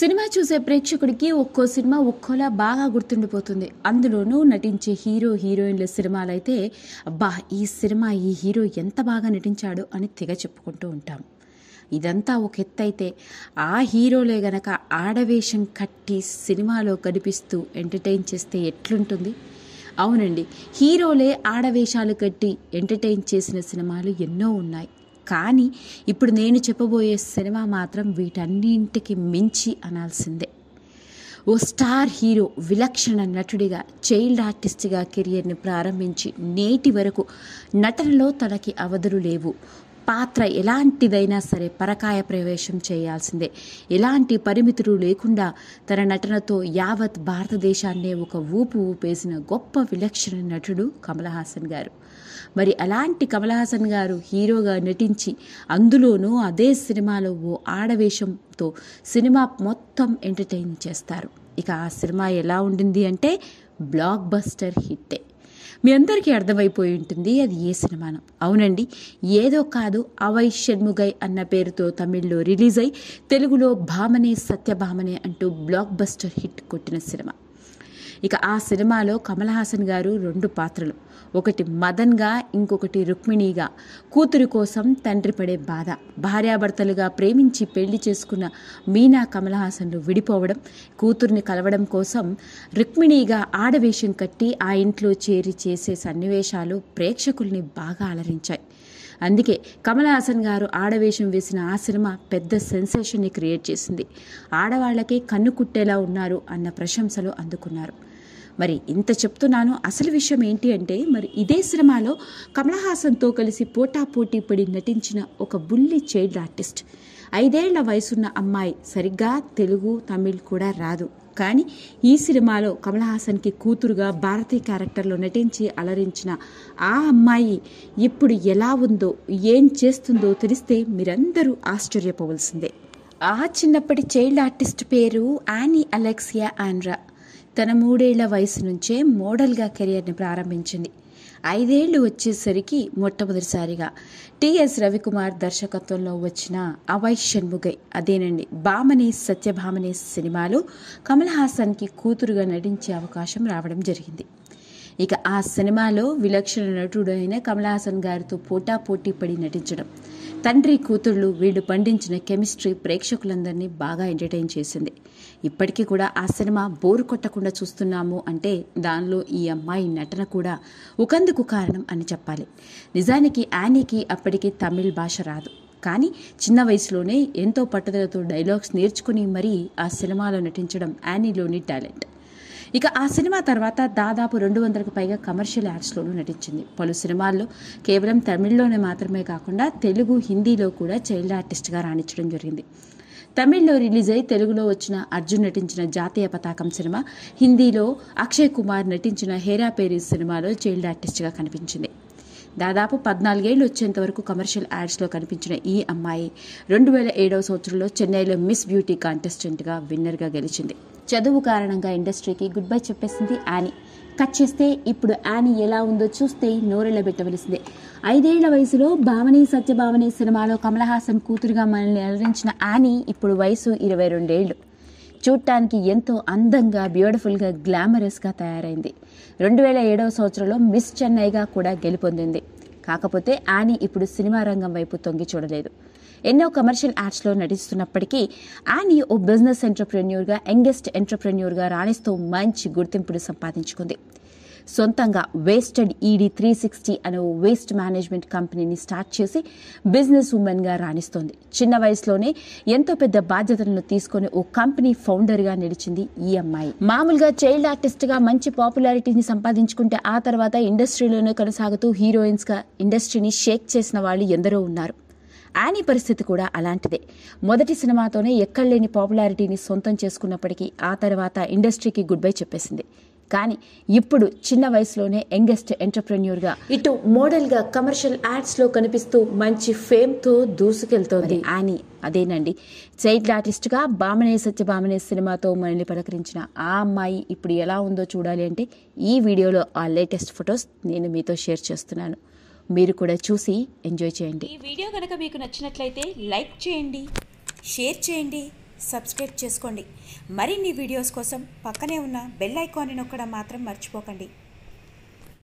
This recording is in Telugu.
సినిమా చూసే ప్రేక్షకుడికి ఒక్కో సినిమా ఒక్కోలా బాగా గుర్తుండిపోతుంది. అందులోనూ నటించే హీరో హీరోయిన్ల సినిమాలైతే అబ్బా ఈ సినిమా ఈ హీరో ఎంత బాగా నటించాడు అని తెగ చెప్పుకుంటూ ఉంటాం. ఇదంతా ఒక ఎత్తైతే ఆ హీరోలే గనక ఆడవేషం కట్టి సినిమాలో కనిపిస్తూ ఎంటర్టైన్ చేస్తే ఎట్లుంటుంది? అవునండి హీరోలే ఆడవేషాలు కట్టి ఎంటర్టైన్ చేసిన సినిమాలు ఎన్నో ఉన్నాయి. కానీ ఇప్పుడు నేను చెప్పబోయే సినిమా మాత్రం వీటన్నింటికి మించి అనాల్సిందే. ఓ స్టార్ హీరో విలక్షణ నటుడిగా చైల్డ్ ఆర్టిస్ట్గా కెరియర్ని ప్రారంభించి నేటి వరకు నటనలో తనకి అవధులు లేవు. పాత్ర ఎలాంటిదైనా సరే పరకాయ ప్రవేశం చేయాల్సిందే. ఎలాంటి పరిమితులు లేకుండా తన నటనతో యావత్ భారతదేశాన్నే ఒక ఊపు ఊపేసిన గొప్ప విలక్షణ నటుడు కమల్ హాసన్ గారు. మరి అలాంటి కమల్ హాసన్ గారు హీరోగా నటించి అందులోనూ అదే సినిమాలో ఓ ఆడవేషంతో సినిమా మొత్తం ఎంటర్టైన్ చేస్తారు. ఇక ఆ సినిమా ఎలా ఉండింది అంటే బ్లాక్ బస్టర్ హిట్టే. మీ అందరికీ అర్థమైపోయి ఉంటుంది అది ఏ సినిమానో అవునండి ఏదో కాదు అవై షణ్ముగై అన్న పేరుతో తమిళ్ళో రిలీజ్ అయి తెలుగులో భామనే సత్యభామనే అంటూ బ్లాక్ బస్టర్ హిట్ కొట్టిన సినిమా. ఇక ఆ సినిమాలో కమల్ హాసన్ గారు రెండు పాత్రలు. ఒకటి మదన్గా ఇంకొకటి రుక్మిణిగా. కూతురు కోసం తండ్రి పడే బాధ. భార్యాభర్తలుగా ప్రేమించి పెళ్ళి చేసుకున్న మీనా కమల్ హాసన్లు విడిపోవడం కూతుర్ని కలవడం కోసం రుక్మిణిగా ఆడవేషం కట్టి ఆ ఇంట్లో చేరి చేసే సన్నివేశాలు ప్రేక్షకుల్ని బాగా అలరించాయి. అందుకే కమల్ హాసన్ గారు ఆడవేషం వేసిన ఆ సినిమా పెద్ద సెన్సేషన్ని క్రియేట్ చేసింది. ఆడవాళ్ళకే కన్ను కుట్టేలా ఉన్నారు అన్న ప్రశంసలు అందుకున్నారు. మరి ఇంత చెప్తున్నాను. అసలు విషయం ఏంటి అంటే మరి ఇదే సినిమాలో కమలహాసన్తో కలిసి పోటాపోటీ పడి నటించిన ఒక బుల్లి చైల్డ్ ఆర్టిస్ట్. ఐదేళ్ళ వయసున్న అమ్మాయి సరిగ్గా తెలుగు తమిళ్ కూడా రాదు. కానీ ఈ సినిమాలో కమల్ హాసన్కి కూతురుగా భారతీ క్యారెక్టర్లో నటించి అలరించిన ఆ అమ్మాయి ఇప్పుడు ఎలా ఉందో ఏం చేస్తుందో తెలిస్తే మీరందరూ ఆశ్చర్యపోవలసిందే. ఆ చిన్నప్పటి చైల్డ్ ఆర్టిస్ట్ పేరు యానీ అలెక్సియా ఆండ్రా. తన మూడేళ్ళ వయసు నుంచే మోడల్గా కెరియర్ని ప్రారంభించింది. ఐదేళ్ళు వచ్చేసరికి మొట్టమొదటిసారిగా టిఎస్ రవికుమార్ దర్శకత్వంలో వచ్చిన అవై షణ్ముగై అదేనండి భామని సత్యభామని సినిమాలో కమల్ హాసన్కి కూతురుగా నటించే అవకాశం రావడం జరిగింది. ఇక ఆ సినిమాలో విలక్షణ నటుడైన కమల్ హాసన్ గారితో పోటాపోటీ పడి నటించడం తండ్రి కూతుళ్ళు వీళ్ళు పండించిన కెమిస్ట్రీ ప్రేక్షకులందరినీ బాగా ఎంటర్టైన్ చేసింది. ఇప్పటికీ కూడా ఆ సినిమా బోరు కొట్టకుండా చూస్తున్నాము అంటే దానిలో ఈ అమ్మాయి నటన కూడా ఒకందుకు కారణం అని చెప్పాలి. నిజానికి యానీకి అప్పటికి తమిళ్ భాష రాదు. కానీ చిన్న వయసులోనే ఎంతో పట్టుదలతో డైలాగ్స్ నేర్చుకుని మరీ ఆ సినిమాలో నటించడం యానీలోని టాలెంట్. ఇక ఆ సినిమా తర్వాత దాదాపు రెండు వందలకు పైగా కమర్షియల్ యాడ్స్లోనూ నటించింది. పలు సినిమాల్లో కేవలం తమిళ్ళోనే మాత్రమే కాకుండా తెలుగు హిందీలో కూడా చైల్డ్ ఆర్టిస్ట్గా రాణించడం జరిగింది. తమిళ్ళో రిలీజ్ అయి తెలుగులో వచ్చిన అర్జున్ నటించిన జాతీయ పతాకం సినిమా హిందీలో అక్షయ్ కుమార్ నటించిన హేరా పేరీస్ సినిమాలో చైల్డ్ ఆర్టిస్ట్గా కనిపించింది. దాదాపు పద్నాలుగేళ్ళు వచ్చేంత వరకు కమర్షియల్ యాడ్స్లో కనిపించిన ఈ అమ్మాయి రెండు వేల ఏడవ సంవత్సరంలో చెన్నైలో మిస్ బ్యూటీ కాంటెస్టెంట్గా విన్నర్గా గెలిచింది. చదువు కారణంగా ఇండస్ట్రీకి గుడ్ బై చెప్పేసింది యానీ. కట్ చేస్తే ఇప్పుడు యానీ ఎలా ఉందో చూస్తే నోరెళ్ళ పెట్టవలసిందే. ఐదేళ్ళ వయసులో భావని సత్యభావని సినిమాలో కమలహాసన్ కూతురుగా మనల్ని అలరించిన యానీ ఇప్పుడు వయసు ఇరవై రెండేళ్ళు చూడటానికి ఎంతో అందంగా బ్యూటిఫుల్గా గ్లామరస్గా తయారైంది. రెండు వేల ఏడవ సంవత్సరంలో మిస్ చెన్నైగా కూడా గెలుపొందింది. కాకపోతే యానీ ఇప్పుడు సినిమా రంగం వైపు తొంగి చూడలేదు. ఎన్నో కమర్షియల్ యాడ్స్లో నటిస్తున్నప్పటికీ యానీ ఓ బిజినెస్ ఎంటర్ప్రెన్యూర్గా యంగెస్ట్ ఎంటర్ప్రెన్యూర్గా రాణిస్తూ మంచి గుర్తింపును సంపాదించుకుంది. సొంతంగా వేస్టెడ్ ఈడీ త్రీ సిక్స్టీ అనే వేస్ట్ మేనేజ్మెంట్ కంపెనీని స్టార్ట్ చేసి బిజినెస్ ఉమెన్గా రాణిస్తోంది. చిన్న వయసులోనే ఎంతో పెద్ద బాధ్యతలను తీసుకొని ఓ కంపెనీ ఫౌండర్గా నిలిచింది ఈ అమ్మాయి. మామూలుగా చైల్డ్ ఆర్టిస్ట్గా మంచి పాపులారిటీని సంపాదించుకుంటే ఆ తర్వాత ఇండస్ట్రీలోనే కొనసాగుతూ హీరోయిన్స్గా ఇండస్ట్రీని షేక్ చేసిన వాళ్ళు ఎందరో ఉన్నారు. యానీ పరిస్థితి కూడా అలాంటిదే. మొదటి సినిమాతోనే ఎక్కడలేని పాపులారిటీని సొంతం చేసుకున్నప్పటికీ ఆ తర్వాత ఇండస్ట్రీకి గుడ్ బై చెప్పేసింది. కానీ ఇప్పుడు చిన్న వయసులోనే యంగెస్ట్ ఎంటర్ప్రెన్యూర్గా. ఇటు మోడల్గా కమర్షియల్ యాడ్స్లో కనిపిస్తూ మంచి ఫేమ్తో దూసుకెళ్తోంది. యానీ అదేనండి. చైల్డ్ ఆర్టిస్ట్గా బామనే సత్యభామనే సినిమాతో మనల్ని పలకరించిన ఆ అమ్మాయి ఇప్పుడు ఎలా ఉందో చూడాలి అంటే ఈ వీడియోలో ఆ లేటెస్ట్ ఫొటోస్ నేను మీతో షేర్ చేస్తున్నాను. మీరు కూడా చూసి ఎంజాయ్ చేయండి. ఈ వీడియో కనుక మీకు నచ్చినట్లయితే లైక్ చేయండి షేర్ చేయండి సబ్స్క్రైబ్ చేసుకోండి. మరిన్ని వీడియోస్ కోసం పక్కనే ఉన్న బెల్ ఐకాన్ని నొక్కడం మాత్రం మర్చిపోకండి.